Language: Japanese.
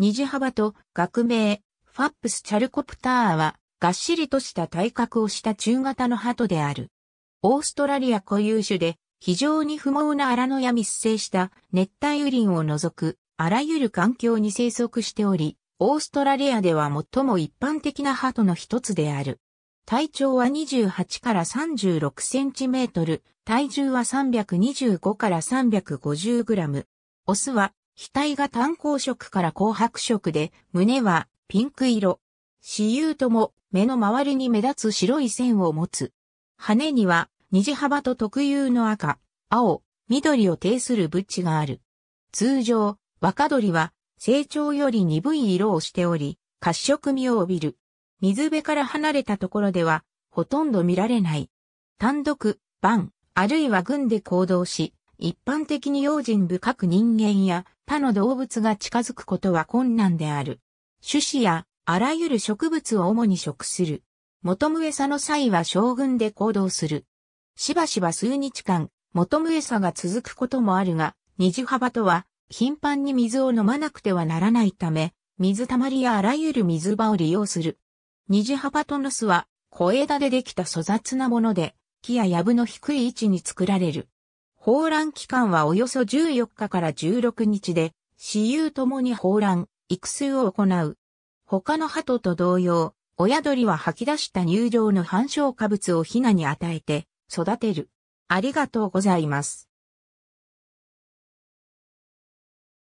虹幅と学名、ファップスチャルコプターは、がっしりとした体格をした中型の鳩である。オーストラリア固有種で、非常に不毛な荒野や密生した熱帯雨林を除く、あらゆる環境に生息しており、オーストラリアでは最も一般的な鳩の一つである。体長は28から36センチメートル、体重は325から350グラム。オスは、額が単光色から紅白色で、胸はピンク色。死有とも目の周りに目立つ白い線を持つ。羽には虹幅と特有の赤、青、緑を呈するブッチがある。通常、若鳥は成長より鈍い色をしており、褐色味を帯びる。水辺から離れたところでは、ほとんど見られない。単独、番、あるいは群で行動し、一般的に用心深く人間や他の動物が近づくことは困難である。種子やあらゆる植物を主に食する。元無餌の際は将軍で行動する。しばしば数日間、元無餌が続くこともあるが、虹幅とは頻繁に水を飲まなくてはならないため、水たまりやあらゆる水場を利用する。虹幅との巣は小枝でできた粗雑なもので、木や藪の低い位置に作られる。放卵期間はおよそ14日から16日で、死有ともに放卵、育成を行う。他の鳩と同様、親鳥は吐き出した乳状の繁殖化物をヒナに与えて育てる。ありがとうございます。